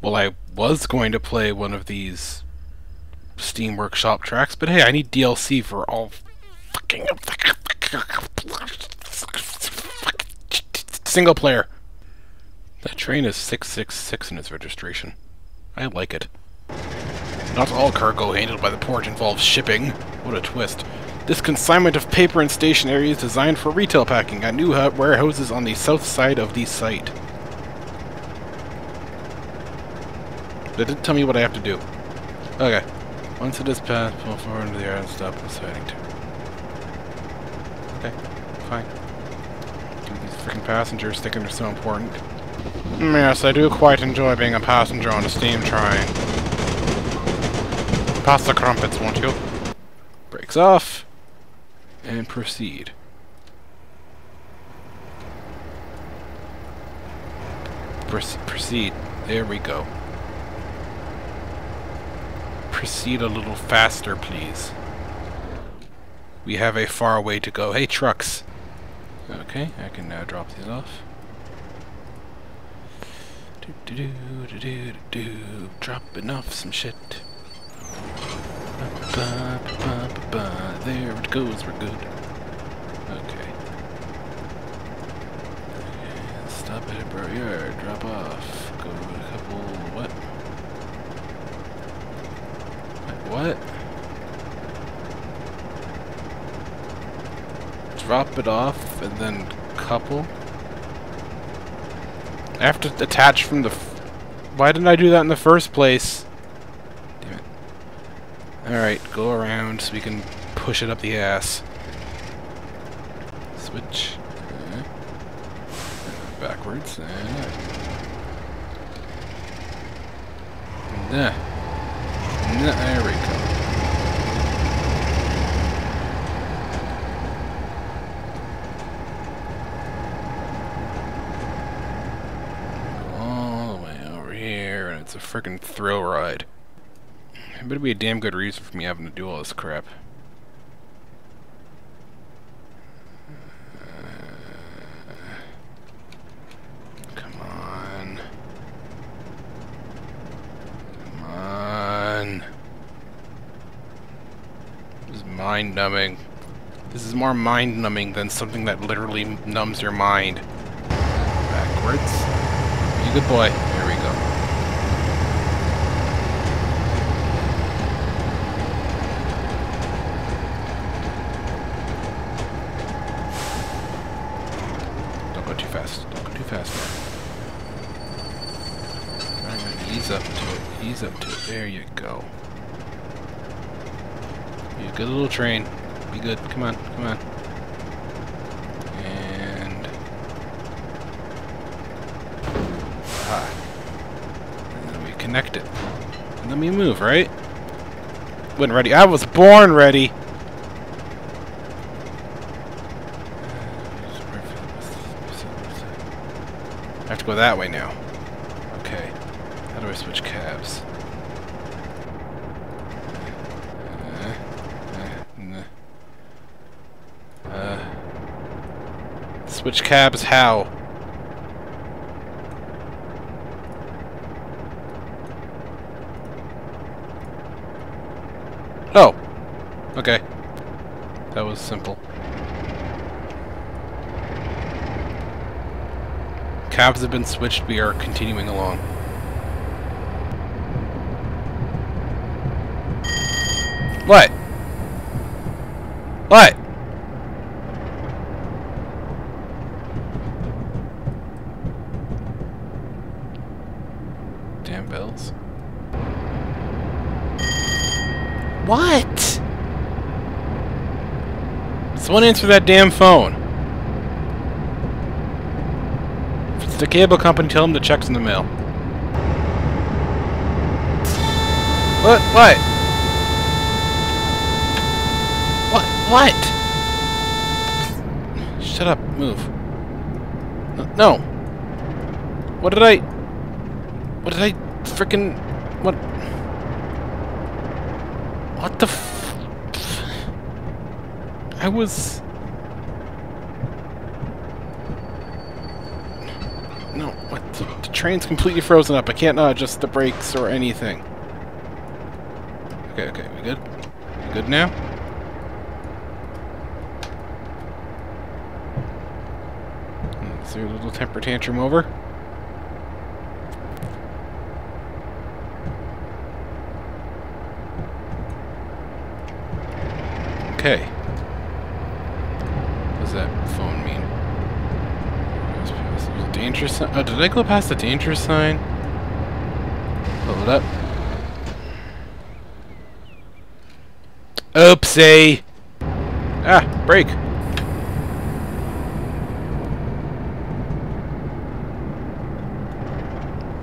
Well, I was going to play one of these Steam Workshop tracks, but hey, I need DLC for all fucking single player. That train is 666 in its registration. I like it. Not all cargo handled by the port involves shipping. What a twist. This consignment of paper and stationery is designed for retail packing at new warehouses on the south side of the site. They didn't tell me what I have to do. Okay. Once it is passed, pull forward into the yard and stop deciding to. Okay, fine. These freaking passengers thinking they're so important. Yes, I do quite enjoy being a passenger on a steam train. Pass the crumpets, won't you? Brakes off. And proceed. proceed. There we go. Proceed a little faster, please. We have a far way to go. Hey, trucks! Okay, I can now drop these off. Do do do do do do. Dropping off some shit. Ba, ba, ba, there it goes, we're good. Okay. Stop at Edinburgh Yard, drop off. Go a couple, what? What? Drop it off and then couple? I have to attach from the... Why didn't I do that in the first place? Damn it. Alright, go around so we can push it up the ass. Switch. Uh, backwards. Uh, and, there we go. All the way over here, and it's a freaking thrill ride. It better be a damn good reason for me having to do all this crap. Mind-numbing. This is more mind-numbing than something that literally numbs your mind. Backwards. A good boy. There we go. Don't go too fast. Don't go too fast. Right, ease up to it. Ease up to it. There you go. Good little train. Be good. Come on, come on. And... Ah. And then we connect it. And then we move, right? Wasn't ready. I was born ready! I have to go that way now. Okay. How do I switch cabs? Switch cabs how? Oh! Okay. That was simple. Cabs have been switched, we are continuing along. What? What? What? Someone answer that damn phone. If it's the cable company, tell them the check's in the mail. What? What? What? What? Shut up. Move. No. What did I... What did I... Frickin'... What... What the f... I was... No, what? The, the train's completely frozen up. I can't not adjust the brakes or anything. Okay, okay, we good? We good now? Hmm, is there a little temper tantrum over? Okay. What does that phone mean? Danger sign. Oh, did I go past the danger sign? Pull it up. Oopsie! Ah, brake!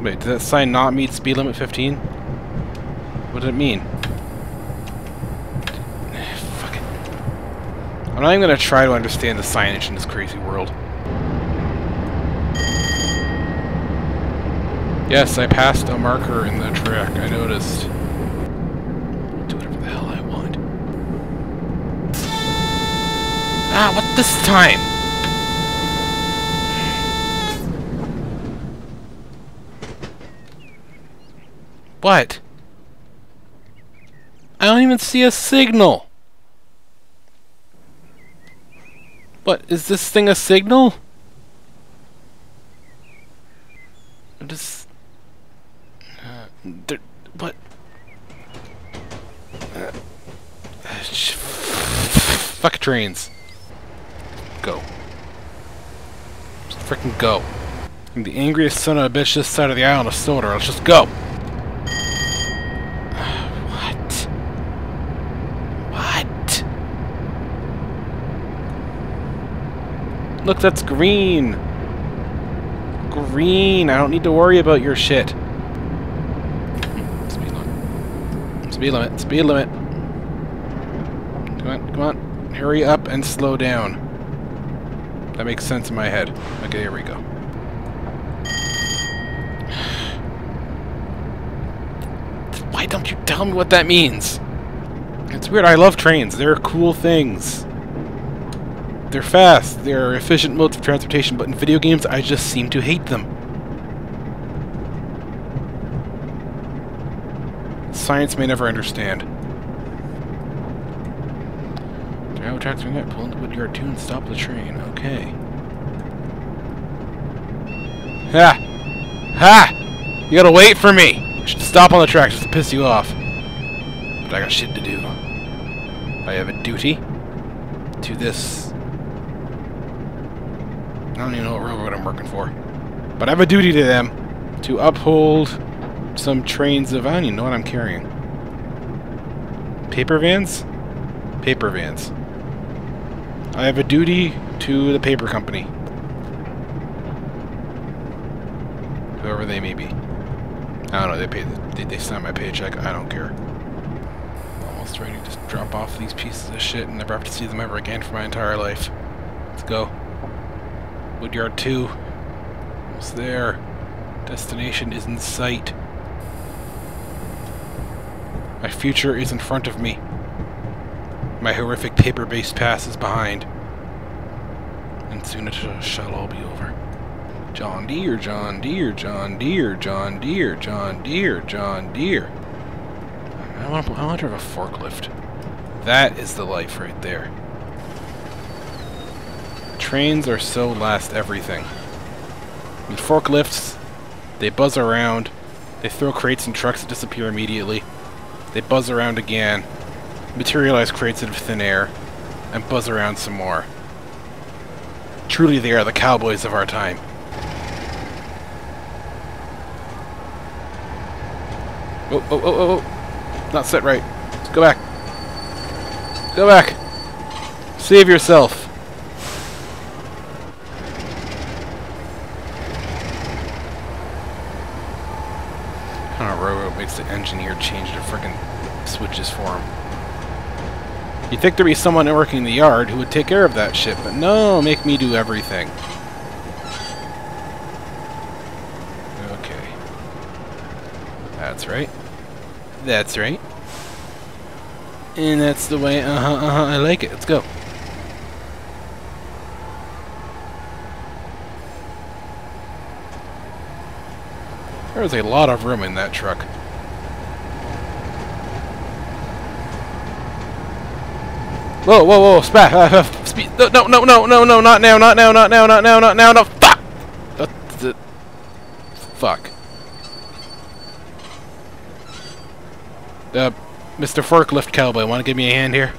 Wait, does that sign not meet speed limit 15? What does it mean? Fuck it. I'm not even gonna try to understand the signage in this crazy world. Yes, I passed a marker in the track, I noticed. Do whatever the hell I want. Ah, what this time? What? I don't even see a signal. What, is this thing a signal? Just... Uh, what? Uh, fuck trains. Go. Just freaking go. I'm the angriest son of a bitch this side of the island of Soda. Let's just go. Look, that's green. Green. I don't need to worry about your shit. Speed limit. Speed limit. Speed limit. Come on, come on. Hurry up and slow down. That makes sense in my head. Okay, here we go. Why don't you tell me what that means? It's weird. I love trains. They're cool things. They're fast, they're efficient modes of transportation, but in video games I just seem to hate them. Science may never understand. Railroad tracks ring out, pull into Woodyard 2 and stop the train. Okay. Ha! Ha! You gotta wait for me! I should stop on the tracks just to piss you off. But I got shit to do. I have a duty to this I don't even know what I'm working for. But I have a duty to them to uphold some trains of... I don't even know what I'm carrying. Paper vans? Paper vans. I have a duty to the paper company. Whoever they may be. I don't know, they pay they, they sign my paycheck, I don't care. I'm almost ready to just drop off these pieces of shit and never have to see them ever again for my entire life. Let's go. Woodyard 2. Almost there. Destination is in sight. My future is in front of me. My horrific paper-based past is behind. And soon it shall all be over. John Deere, John Deere, John Deere, John Deere, John Deere, John Deere. I want, I want to have a forklift. That is the life right there. Trains are so last everything. I mean, forklifts, they buzz around, they throw crates and trucks that disappear immediately, they buzz around again, materialize crates out of thin air, and buzz around some more. Truly they are the cowboys of our time. Oh, oh, oh, oh, oh. Not set right. Go back. Go back. Save yourself. makes change the frickin' switches for him. You'd think there'd be someone working in the yard who would take care of that shit, but no, make me do everything. Okay. That's right. That's right. And that's the way, uh-huh, uh-huh, I like it. Let's go. is a lot of room in that truck. Whoa, whoa, whoa, spat, uh, uh, speed, no, no, no, no, no, no, not now, not now, not now, not now, not now, no, fuck! Uh, th fuck. Uh, Mr. Forklift Cowboy, wanna give me a hand here?